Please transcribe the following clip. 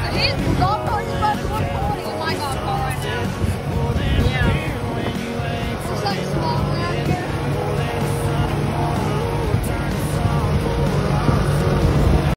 português,